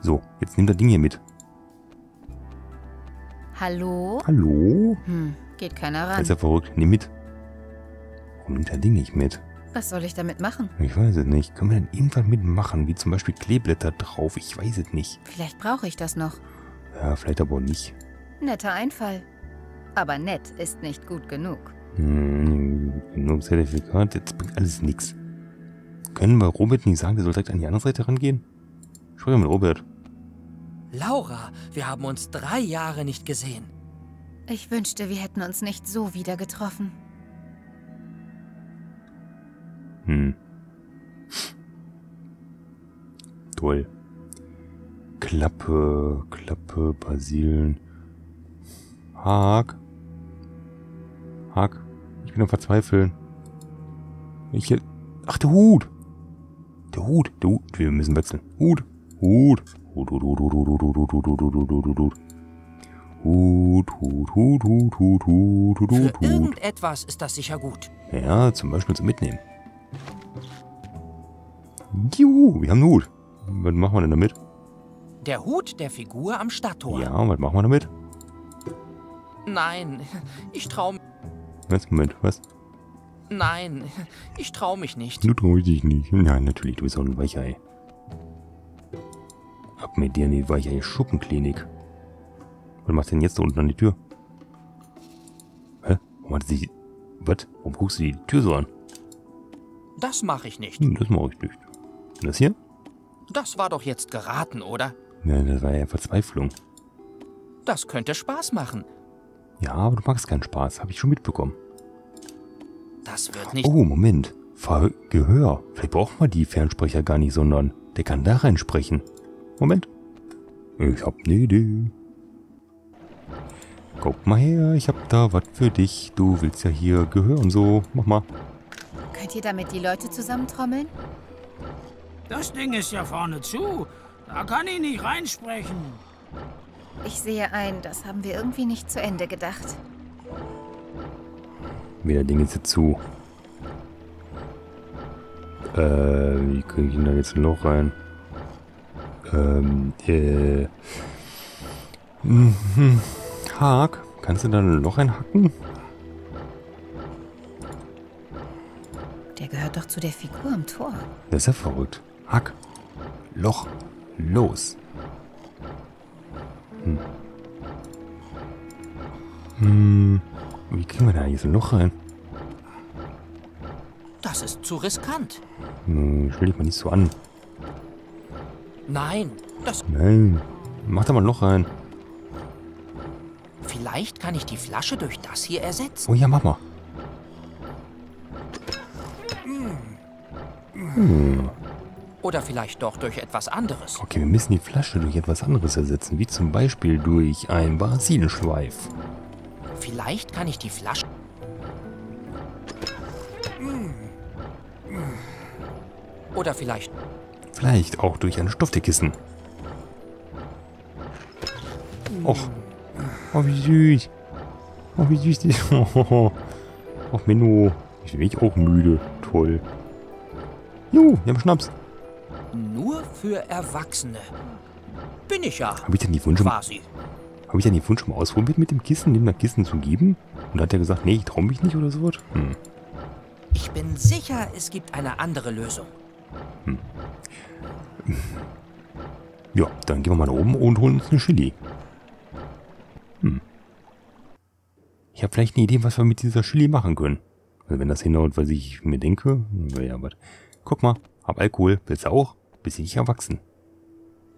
So, jetzt nimm das Ding hier mit. Hallo? Hallo? Hm, geht keiner ran. ist ja verrückt. Nimm mit. Warum nimmt das Ding nicht mit? Was soll ich damit machen? Ich weiß es nicht. Können wir denn irgendwas mitmachen? Wie zum Beispiel Kleeblätter drauf? Ich weiß es nicht. Vielleicht brauche ich das noch. Ja, vielleicht aber auch nicht. Netter Einfall. Aber nett ist nicht gut genug. Hm, nur Zertifikat, jetzt bringt alles nichts. Können wir Robert nicht sagen, der soll direkt an die andere Seite rangehen? Ich spreche mit Robert. Laura, wir haben uns drei Jahre nicht gesehen. Ich wünschte, wir hätten uns nicht so wieder getroffen. Hm. Toll. Klappe, Klappe, Basilen. Haag. Haag. Ich bin am Verzweifeln. Ich, ach, der Hut. Der Hut. Der Hut. Wir müssen wechseln. Hut. Hut. Hut, Hut, Hut, Hut, Hut, Hut, Hut, Hut, Hut, Hut, Hut, Hut, Hut, Hut. Hut, Hut, Hut, Hut, Hut, Hut, Hut, Für irgendetwas ist das sicher gut. Ja, zum Beispiel zum Mitnehmen. Juhu, wir haben einen Hut. Was machen wir denn damit? Der Hut der Figur am Stadttor. Ja, was machen wir damit? Nein, ich trau Was? Moment, was? Nein, ich trau mich nicht. Du traust dich nicht. Nein, natürlich, du bist auch ein Weichei. Ab mit dir in die Weichei Schuppenklinik. Was machst du denn jetzt da unten an die Tür? Hä? Warum hat sie... Was? Warum guckst du die Tür so an? Das mache ich nicht. Hm, das mache ich nicht. Und das hier? Das war doch jetzt geraten, oder? Ja, das war ja Verzweiflung. Das könnte Spaß machen. Ja, aber du magst keinen Spaß. Habe ich schon mitbekommen. Das wird nicht. Oh, Moment. Ver Gehör. Vielleicht braucht man die Fernsprecher gar nicht, sondern der kann da reinsprechen. Moment. Ich hab ne Idee. Guck mal her, ich hab da was für dich. Du willst ja hier Gehör und so. Mach mal. Könnt ihr damit die Leute zusammentrommeln? Das Ding ist ja vorne zu. Da kann ich nicht reinsprechen. Ich sehe ein, das haben wir irgendwie nicht zu Ende gedacht. Wieder Ding jetzt zu. Äh, wie kriege ich denn da jetzt ein Loch rein? Ähm, äh. Mhm. Hack, kannst du da ein Loch reinhacken? Der gehört doch zu der Figur am Tor. Das ist ja verrückt. Hack. Loch. Los. Hm. Hm. Wie kriegen wir da jetzt ein Loch rein? Das ist zu riskant. Hm, stell dich mal nicht so an. Nein, das. Nein. Mach da mal ein Loch rein. Vielleicht kann ich die Flasche durch das hier ersetzen. Oh ja, mach mal. Oder vielleicht doch durch etwas anderes. Okay, wir müssen die Flasche durch etwas anderes ersetzen, wie zum Beispiel durch einen Basilenschweif. Vielleicht kann ich die Flasche. Oder vielleicht. Vielleicht auch durch ein Stofftekissen. Och. Oh, wie süß. Oh, wie süß die. Oh, Och, Menno. Ich bin ich auch müde. Toll. Juhu, wir haben Schnaps. Nur für Erwachsene. Bin ich ja. Habe ich denn die Wunsch, habe Quasi. ich denn die Wunsch mal ausprobiert mit dem Kissen, dem das Kissen zu geben? Und hat er gesagt, nee, ich traue mich nicht oder sowas? Hm. Ich bin sicher, es gibt eine andere Lösung. Ja, dann gehen wir mal nach oben und holen uns eine Chili. Hm. Ich habe vielleicht eine Idee, was wir mit dieser Chili machen können. Also wenn das hinhaut, was ich mir denke, ja, was. Guck mal, hab Alkohol, willst du auch? Bist du nicht erwachsen?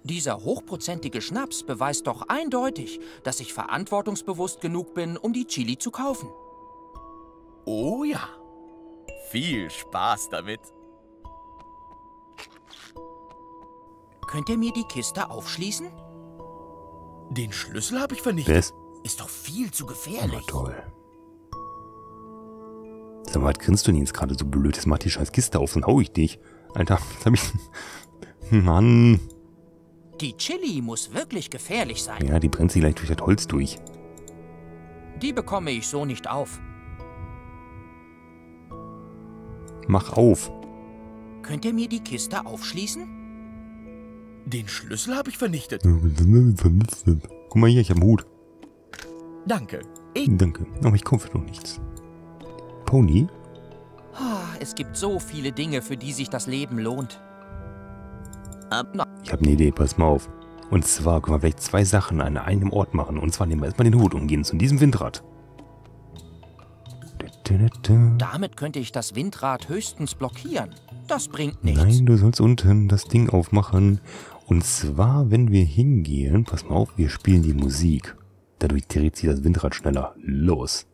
Dieser hochprozentige Schnaps beweist doch eindeutig, dass ich verantwortungsbewusst genug bin, um die Chili zu kaufen. Oh ja. Viel Spaß damit. Könnt ihr mir die Kiste aufschließen? Den Schlüssel habe ich vernichtet. Wer ist? Doch viel zu Na gefährlich. toll. Sag mal, was grinst du denn jetzt gerade so blöd? Jetzt mach die scheiß Kiste auf, dann hau ich dich. Alter, jetzt hab ich... Mann. Die Chili muss wirklich gefährlich sein. Ja, die brennt sich gleich durch das Holz durch. Die bekomme ich so nicht auf. Mach auf. Könnt ihr mir die Kiste aufschließen? Den Schlüssel habe ich vernichtet. Guck mal hier, ich habe einen Hut. Danke. Danke, aber ich kaufe doch nichts. Pony? Ah, Es gibt so viele Dinge, für die sich das Leben lohnt. Ähm, na, Ich habe eine Idee, pass mal auf. Und zwar können wir vielleicht zwei Sachen an einem Ort machen. Und zwar nehmen wir erstmal den Hut und gehen zu diesem Windrad. Damit könnte ich das Windrad höchstens blockieren. Das bringt nichts. Nein, du sollst unten das Ding aufmachen. Und zwar, wenn wir hingehen, pass mal auf, wir spielen die Musik. Dadurch dreht sich das Windrad schneller. Los.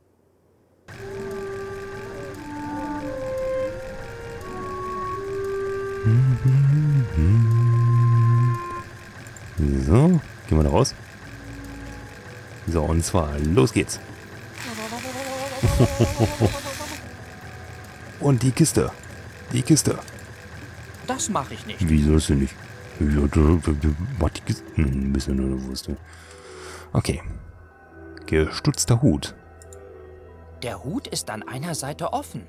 So, gehen wir da raus. So, und zwar, los geht's. Und die Kiste. Die Kiste. Das mache ich nicht. Wieso ist sie nicht? Was die Kiste? Hm, ein bisschen nur wusste. Okay. Gestutzter Hut. Der Hut ist an einer Seite offen.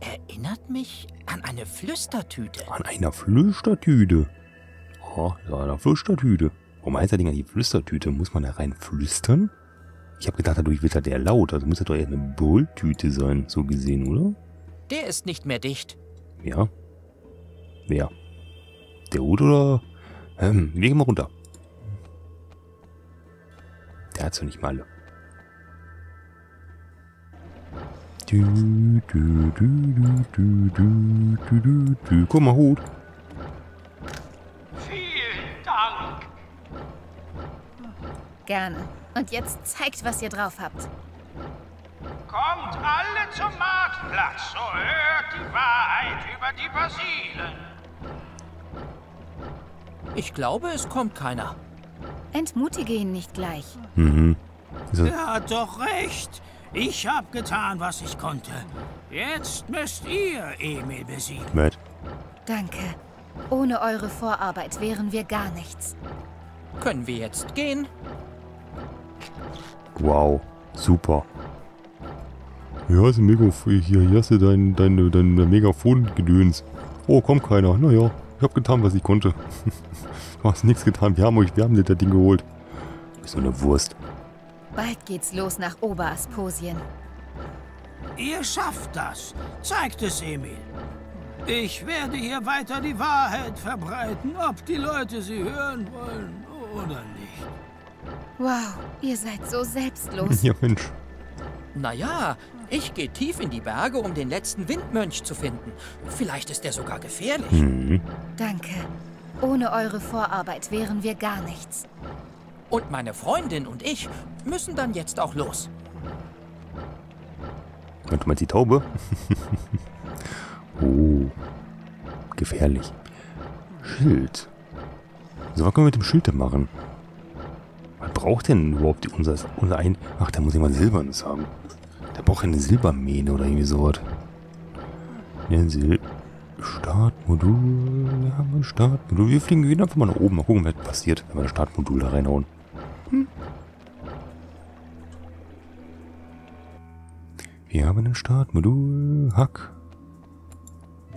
Erinnert mich an eine Flüstertüte. An einer Flüstertüte. Oh, an einer Flüstertüte. Warum heißt das Ding eigentlich Flüstertüte? Muss man da rein flüstern? Ich habe gedacht, dadurch wird er der laut. Also müsste doch eher eine Bulltüte sein, so gesehen, oder? Der ist nicht mehr dicht. Ja. Wer? Der Hut oder? Ähm, wir gehen mal runter. Der hat's doch nicht mal alle. Du, du, du, Guck mal, Hut. Vielen Dank. Gerne. Und jetzt zeigt, was ihr drauf habt. Kommt alle zum Marktplatz, so hört die Wahrheit über die Basilen. Ich glaube, es kommt keiner. Entmutige ihn nicht gleich. Mhm. So, Er hat doch recht. Ich hab getan, was ich konnte. Jetzt müsst ihr Emil besiegen. Matt. Danke. Ohne eure Vorarbeit wären wir gar nichts. Können wir jetzt gehen? Wow. Super. Ja, ist ein Megafon. Hier, hier hast du dein, dein, dein Megafon-Gedöns. Oh, kommt keiner. Naja, ich hab getan, was ich konnte. du hast nichts getan. Wir haben euch, wir haben dir das Ding geholt. So eine Wurst. Bald geht's los nach Oberasposien. Ihr schafft das. Zeigt es Emil. Ich werde hier weiter die Wahrheit verbreiten, ob die Leute sie hören wollen oder nicht. Wow, ihr seid so selbstlos. Ja, Mensch. Naja, ich gehe tief in die Berge, um den letzten Windmönch zu finden. Vielleicht ist er sogar gefährlich. Mhm. Danke. Ohne eure Vorarbeit wären wir gar nichts. Und meine Freundin und ich müssen dann jetzt auch los. Und du meinst die Taube? oh. Gefährlich. Schild. So, was können wir mit dem Schild denn machen? Braucht denn überhaupt unser, unser ein... Ach, da muss ich mal Silbernes haben. Der braucht eine Silbermähne oder irgendwie sowas. Ja, Sil Startmodul. Wir haben ein Startmodul. Wir fliegen wieder einfach mal nach oben. Mal gucken, was passiert, wenn wir das Startmodul da reinhauen. Wir haben ein Startmodul. Hack.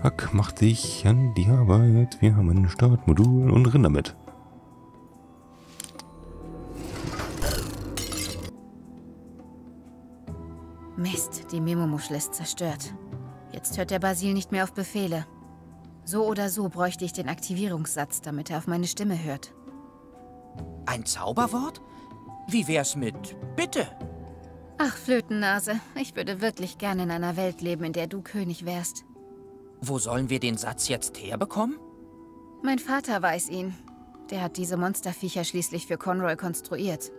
Hack macht sich an die Arbeit. Wir haben ein Startmodul und rennen damit. Die Memomuschel ist zerstört. Jetzt hört der Basil nicht mehr auf Befehle. So oder so bräuchte ich den Aktivierungssatz, damit er auf meine Stimme hört. Ein Zauberwort? Wie wär's mit Bitte? Ach, Flötennase, ich würde wirklich gerne in einer Welt leben, in der du König wärst. Wo sollen wir den Satz jetzt herbekommen? Mein Vater weiß ihn. Der hat diese Monsterviecher schließlich für Conroy konstruiert.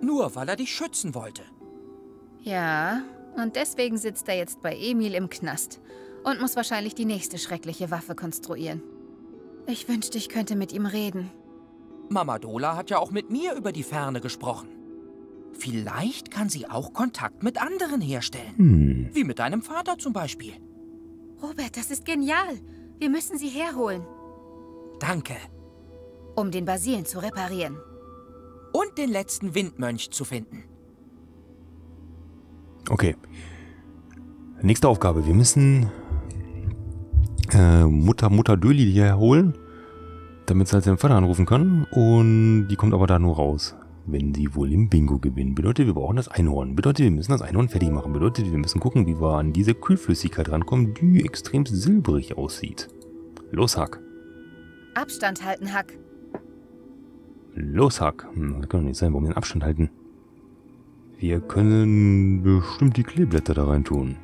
Nur weil er dich schützen wollte. Ja, und deswegen sitzt er jetzt bei Emil im Knast und muss wahrscheinlich die nächste schreckliche Waffe konstruieren. Ich wünschte, ich könnte mit ihm reden. Mama Dola hat ja auch mit mir über die Ferne gesprochen. Vielleicht kann sie auch Kontakt mit anderen herstellen. Hm. Wie mit deinem Vater zum Beispiel. Robert, das ist genial. Wir müssen sie herholen, Danke. um den Basilen zu reparieren. Und den letzten Windmönch zu finden. Okay. Nächste Aufgabe. Wir müssen äh, Mutter, Mutter Döli hier holen. damit sie halt seinen Vater anrufen kann. Und die kommt aber da nur raus, wenn sie wohl im Bingo gewinnen. Bedeutet, wir brauchen das Einhorn. Bedeutet, wir müssen das Einhorn fertig machen. Bedeutet, wir müssen gucken, wie wir an diese Kühlflüssigkeit rankommen, die extrem silbrig aussieht. Los, Hack. Abstand halten, Hack. Los, Hack. Hm, das kann doch nicht sein. Warum den Abstand halten? Wir können bestimmt die Kleeblätter da rein tun.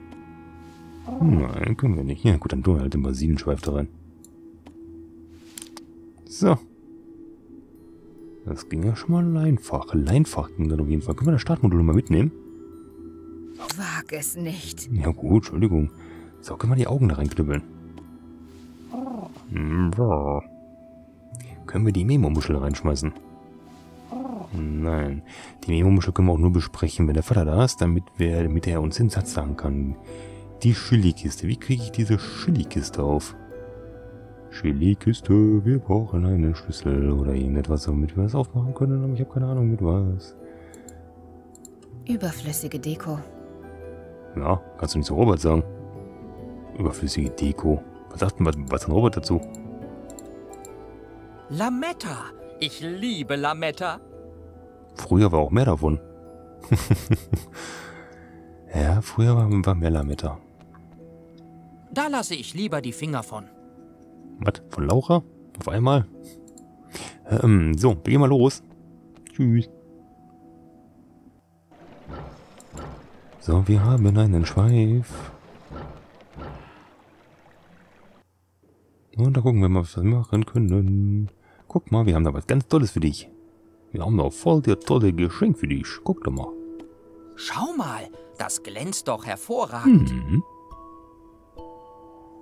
Nein, können wir nicht. Ja, gut, dann tun wir halt den Basilenschweif da rein. So. Das ging ja schon mal einfach. Einfach ging dann auf jeden Fall. Können wir das Startmodul mal mitnehmen? Wag es nicht. Ja gut, Entschuldigung. So, können wir die Augen da reinknüppeln. Hm, so. Können wir die Memo-Muschel reinschmeißen? Nein. Die Memo-Muschel können wir auch nur besprechen, wenn der Vater da ist, damit, wir, damit er uns den Satz sagen kann. Die Chili-Kiste. Wie kriege ich diese Chili-Kiste auf? Chili-Kiste, wir brauchen einen Schlüssel oder irgendetwas, damit wir das aufmachen können, aber ich habe keine Ahnung mit was. Überflüssige Deko. Ja, kannst du nicht so Robert sagen. Überflüssige Deko. Was sagt denn was, was hat Robert dazu? Lametta. Ich liebe Lametta. Früher war auch mehr davon. ja, früher war, mehr Lametta. Da lasse ich lieber die Finger von. Was? Von Laura? Auf einmal? Ähm, so, wir gehen mal los. Tschüss. So, wir haben einen Schweif. Und da gucken wir mal, was wir machen können. Guck mal, wir haben da was ganz Tolles für dich. Wir haben da voll der tolle Geschenk für dich. Guck doch mal. Schau mal, das glänzt doch hervorragend. Mhm,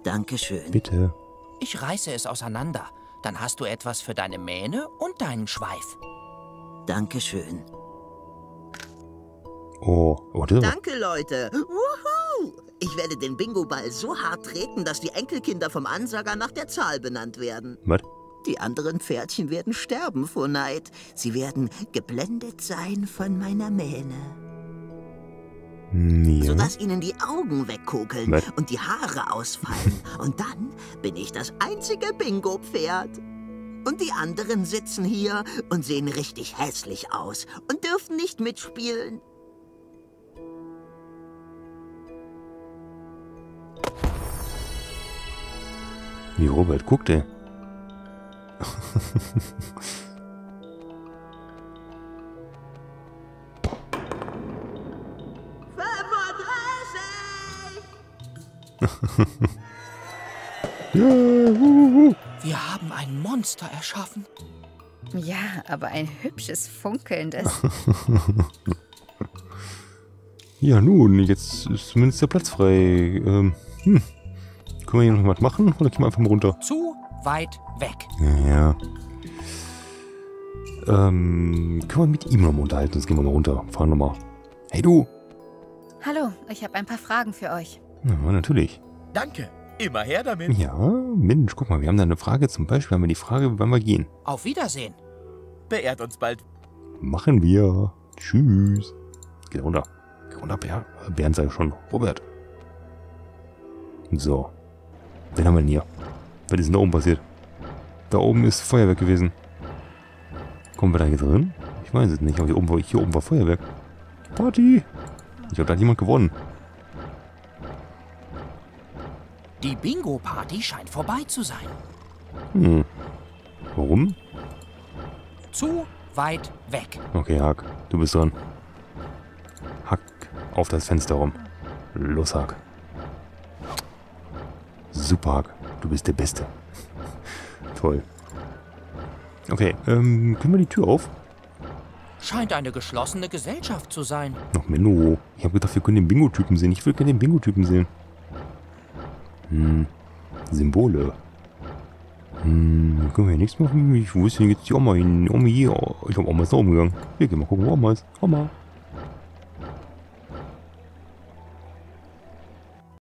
Dankeschön. bitte. Ich reiße es auseinander. Dann hast du etwas für deine Mähne und deinen Schweif. Dankeschön. Oh, oh, aber- Danke, Leute. Wuhu! Ich werde den Bingo-Ball so hart treten, dass die Enkelkinder vom Ansager nach der Zahl benannt werden. Was? Die anderen Pferdchen werden sterben vor Neid. Sie werden geblendet sein von meiner Mähne. Ja. Sodass ihnen die Augen wegkokeln Was? und die Haare ausfallen. und dann bin ich das einzige Bingo-Pferd. Und die anderen sitzen hier und sehen richtig hässlich aus und dürfen nicht mitspielen. Wie Robert, guck dir. Wir haben ein Monster erschaffen. Ja, aber ein hübsches funkelndes. Ja, nun, jetzt ist zumindest der Platz frei. Ähm, hm. Können wir hier noch was machen oder gehen wir einfach mal runter? Zu weit weg. Ja, ja. Ähm, können wir mit ihm noch mal unterhalten? Sonst gehen wir noch runter. Fahren wir mal. Hey du! Hallo, ich habe ein paar Fragen für euch. Ja, natürlich. Danke. Immer her damit. Ja, Mensch, guck mal, wir haben da eine Frage. Zum Beispiel haben wir die Frage, wann wir gehen. Auf Wiedersehen. Beehrt uns bald. Machen wir. Tschüss. Geh runter. Geh runter, Bär. Bernd sei schon. Robert. So. Wen haben wir denn hier? Was ist denn da oben passiert? Da oben ist Feuerwerk gewesen. Kommen wir da jetzt drin? Ich weiß es nicht, aber hier oben war, hier oben war Feuerwerk. Party! Ich glaube, da hat jemand gewonnen. Die Bingo-Party scheint vorbei zu sein. Hm. Warum? Zu weit weg. Okay, Hack, du bist dran. Hack auf das Fenster rum. Los, Hack. Super, Hack. Du bist der Beste. Toll. Okay, ähm, können wir die Tür auf? Scheint eine geschlossene Gesellschaft zu sein. Ach, Menno. Ich habe gedacht, wir können den Bingo-Typen sehen. Ich will gerne den Bingo-Typen sehen. Hm. Symbole. Hm, können wir hier nichts machen? Ich, denn jetzt die Oma hin? Oma hier. Ich glaube, Oma ist da umgegangen. Wir gehen mal gucken, wo Oma ist. Oma.